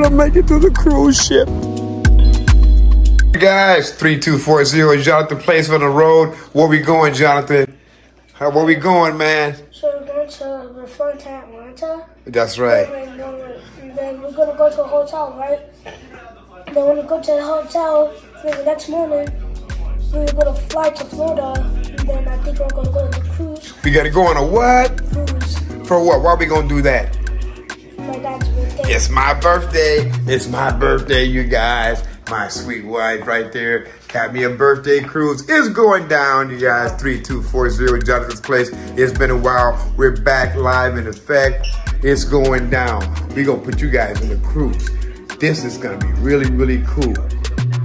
want to make it to the cruise ship. Hey Guys, 3240, Jonathan Place on the road. Where we going, Jonathan? How, where we going, man? So we're going to refer to Atlanta. That's right. And then, we're, and then we're gonna go to a hotel, right? Then when we go to the hotel, then the next morning we're gonna fly to Florida. And then I think we're gonna go to the cruise. We got to go on a what? Cruise. For what? Why are we going to do that? My dad's birthday. It's my birthday. It's my birthday, you guys. My sweet wife right there got me a birthday cruise. It's going down, you guys. 3240 Jonathan's Place. It's been a while. We're back live in effect. It's going down. We're going to put you guys in the cruise. This is going to be really, really cool.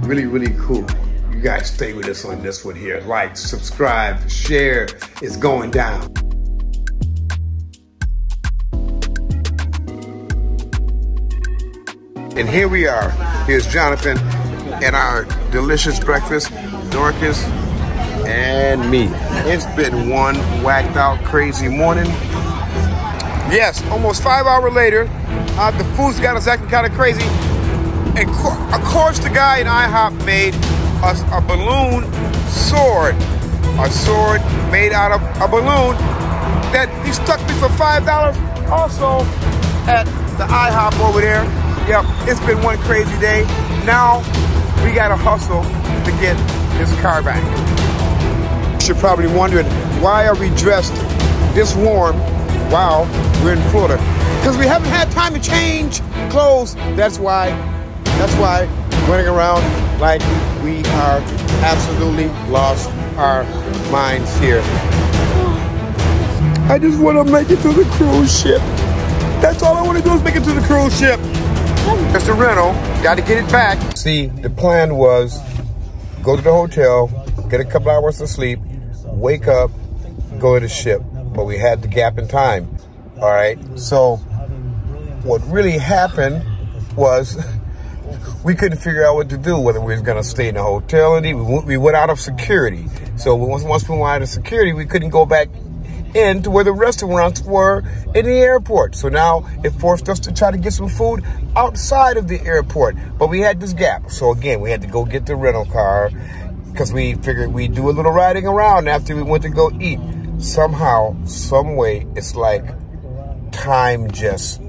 Really, really cool. You guys stay with us on this one here. Like, subscribe, share. It's going down. And here we are. Here's Jonathan and our delicious breakfast, Dorcas and me. It's been one whacked out crazy morning. Yes, almost five hour later, uh, the food's got us acting kind of crazy. And of course, the guy in IHOP made us a balloon sword. A sword made out of a balloon that he stuck me for $5 also at the IHOP over there. Yep, it's been one crazy day. Now we gotta hustle to get this car back. You're probably wondering why are we dressed this warm while we're in Florida? Because we haven't had time to change clothes. That's why. That's why running around like we are absolutely lost our minds here. I just want to make it to the cruise ship. That's all I want to do is make it to the cruise ship. Just a rental. Got to get it back. See, the plan was go to the hotel, get a couple hours of sleep, wake up, go to the ship. But we had the gap in time. All right. So what really happened was we couldn't figure out what to do, whether we was going to stay in the hotel or we went, we went out of security. So once we went out of security, we couldn't go back into where the restaurants were in the airport. So now it forced us to try to get some food outside of the airport. But we had this gap. So again, we had to go get the rental car because we figured we'd do a little riding around after we went to go eat. Somehow, some way, it's like time just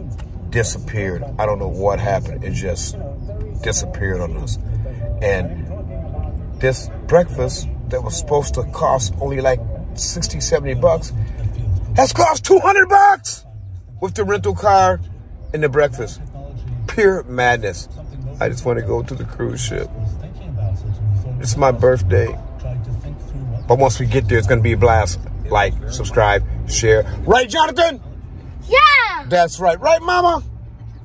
disappeared. I don't know what happened. It just disappeared on us. And this breakfast that was supposed to cost only like 60, 70 bucks has cost 200 bucks with the rental car and the breakfast. Pure madness. I just want to go to the cruise ship. It's my birthday. But once we get there, it's going to be a blast. Like, subscribe, share. Right, Jonathan? Yeah! That's right. Right, Mama?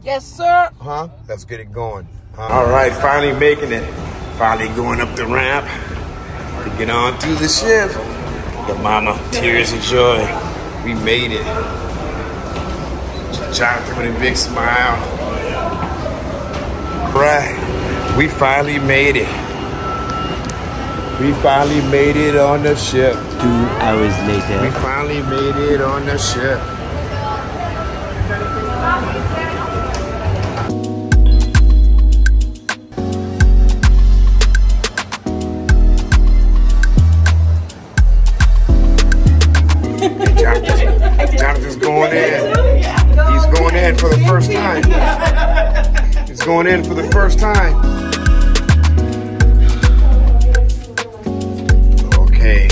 Yes, sir. Huh? Let's get it going. All right, finally making it. Finally going up the ramp to get on to the ship. The mama, tears of joy. We made it. Jonathan with a big smile. Right. We finally made it. We finally made it on the ship. Two hours later. We finally made it on the ship. Going in for the first time. Okay.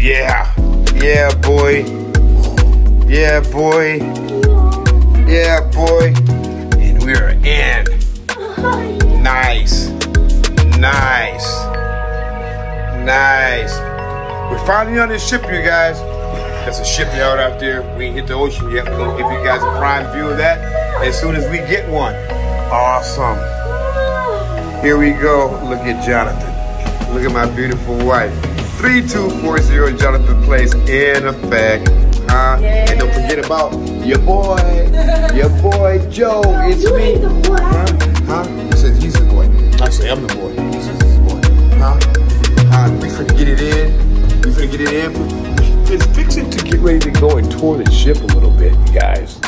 Yeah. Yeah, boy. Yeah, boy. Yeah, boy. And we're in. Nice. Nice. Nice. We're finally on this ship, you guys. There's a shipyard out there. We ain't hit the ocean yet. We're gonna give you guys a prime view of that as soon as we get one. Awesome. Here we go. Look at Jonathan. Look at my beautiful wife. 3240 Jonathan Place in effect. Huh? And don't forget about your boy. Your boy Joe. It's me. Huh? Huh? He says he's the boy. I say I'm the boy. He says he's the boy. Huh? Uh, we finna get it in. We finna get it in been fixing to get ready to go and tour the ship a little bit, you guys.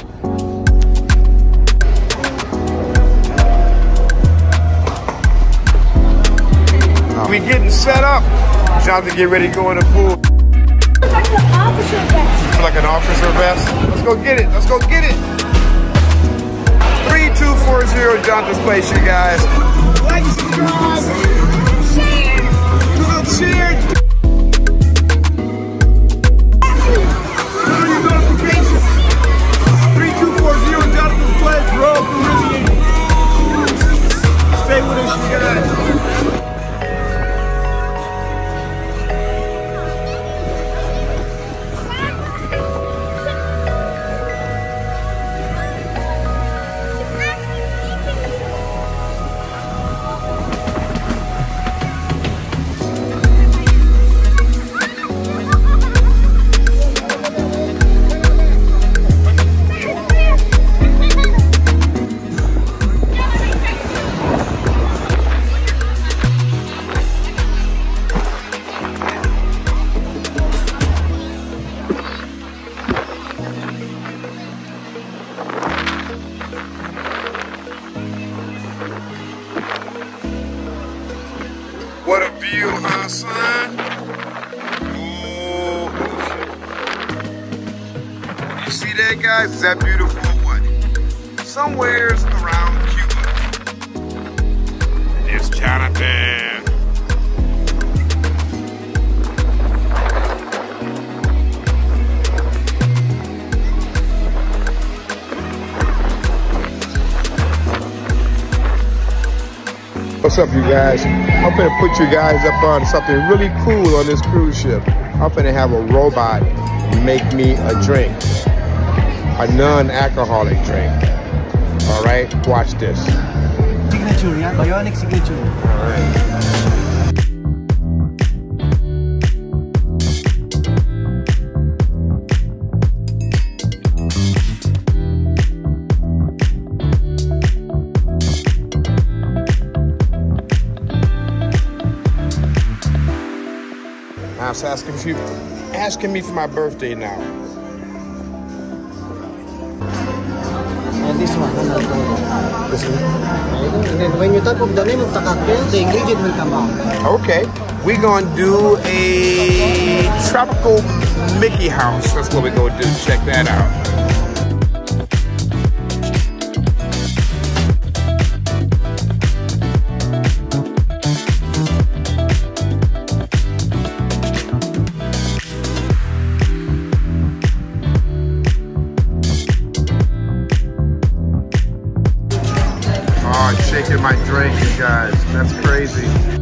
We getting set up. Time to get ready to go in the pool. Like an officer vest. Like an officer vest. Let's go get it. Let's go get it. 3240 Jonathan's Place, you guys. Like, subscribe. Somewheres around Cuba. There's Jonathan. What's up, you guys? I'm gonna put you guys up on something really cool on this cruise ship. I'm gonna have a robot make me a drink, a non-alcoholic drink. All right, watch this. Signature yan, bionic signature. All right. Now it's asking me, asking me for my birthday now. This one, ano, Listen. And when you the name of the cocktail, the ingredient will come out. Okay, we're gonna do a tropical Mickey House. That's what we're gonna do. Check that out. Shaking my drink, you guys. That's crazy.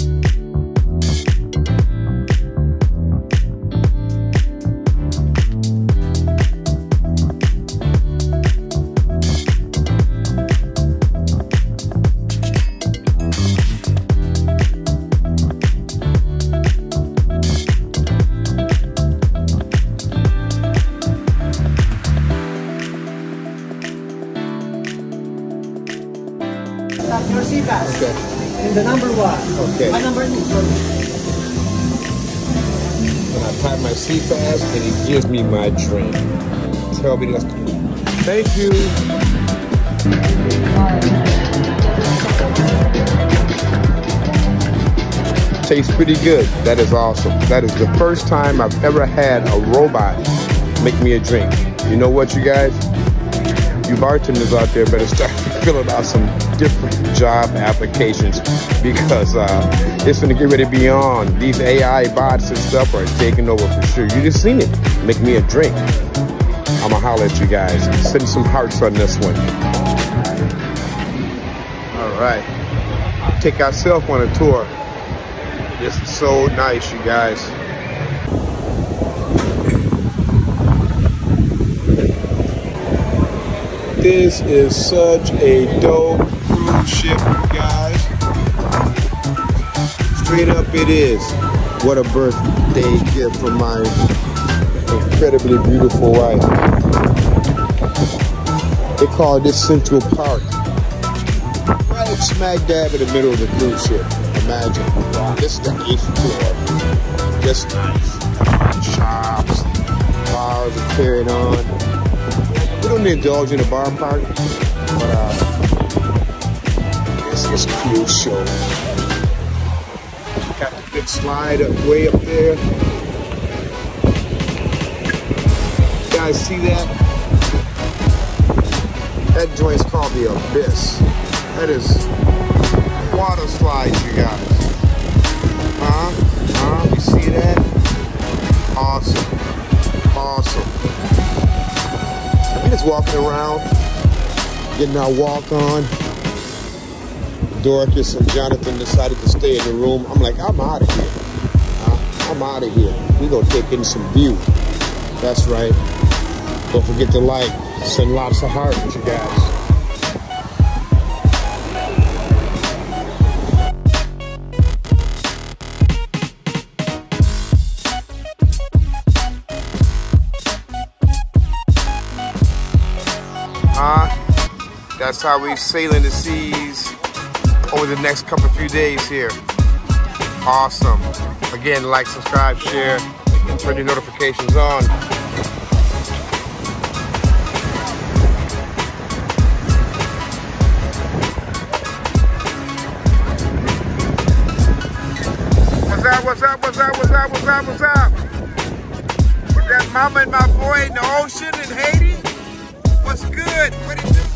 The number one. Okay. My number is And I type my SeaPass and it gives me my drink. Tell me that's Thank you. Tastes pretty good. That is awesome. That is the first time I've ever had a robot make me a drink. You know what, you guys? You bartenders out there better start filling out some different job applications because uh, it's going to get ready to be on. These AI bots and stuff are taking over for sure. You just seen it. Make me a drink. I'm going to holler at you guys. Send some hearts on this one. All right. Take ourselves on a tour. This is so nice, you guys. This is such a dope cruise ship, guys. Straight up, it is. What a birthday gift from my incredibly beautiful wife. They call this Central Park. Right smack dab in the middle of the cruise ship. Imagine. This is the eighth floor. Just nice. Shops, bars are carried on. We don't indulge in a bar party, but uh, this is cruise show. Got the big slide up way up there. You guys see that? That joint's called the Abyss. That is water slides, you guys. Huh? Huh? You see that? Awesome. Awesome. Just walking around, getting our walk on. Dorcas and Jonathan decided to stay in the room. I'm like, I'm out of here. Uh, I'm out of here. we going to take in some view. That's right. Don't forget to like. Send lots of heart hearts, you guys. Uh, that's how we sailing the seas over the next couple few days here. Awesome. Again, like, subscribe, share, and turn your notifications on. What's up, what's up, what's up, what's up, what's up? Is that mama and my boy in the ocean in Haiti? What's good? What it do?